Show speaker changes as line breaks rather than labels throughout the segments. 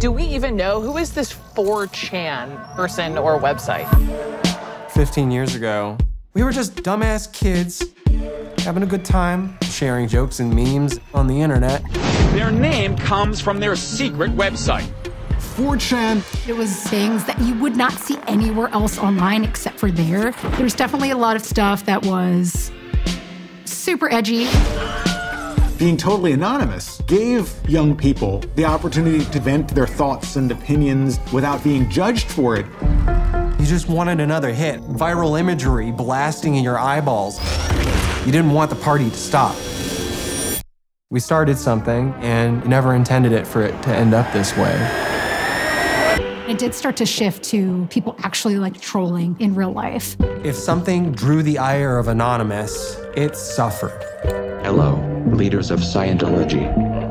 do we even know who is this 4chan person or website?
15 years ago, we were just dumbass kids having a good time, sharing jokes and memes on the internet.
Their name comes from their secret website.
4chan.
It was things that you would not see anywhere else online except for there. There was definitely a lot of stuff that was super edgy.
Being totally anonymous gave young people the opportunity to vent their thoughts and opinions without being judged for it.
You just wanted another hit, viral imagery blasting in your eyeballs. You didn't want the party to stop. We started something and never intended it for it to end up this way.
It did start to shift to people actually like trolling in real life.
If something drew the ire of Anonymous, it suffered.
Hello, leaders of Scientology.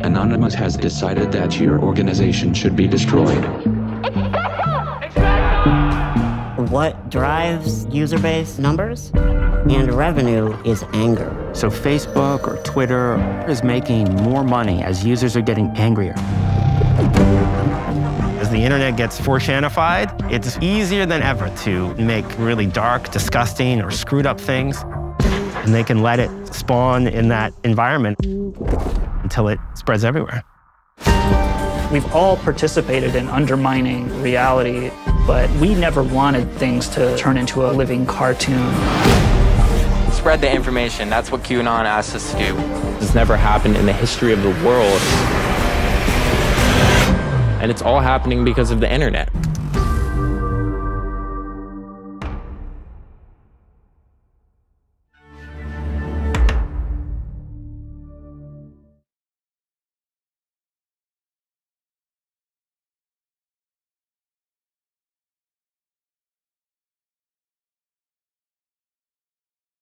Anonymous has decided that your organization should be destroyed.
What drives user base numbers and revenue is anger.
So Facebook or Twitter is making more money as users are getting angrier.
As the internet gets 4chanified, it's easier than ever to make really dark, disgusting, or screwed up things. And they can let it spawn in that environment until it spreads everywhere.
We've all participated in undermining reality, but we never wanted things to turn into a living cartoon.
Spread the information. That's what QAnon asked us to do.
This never happened in the history of the world. And it's all happening because of the internet.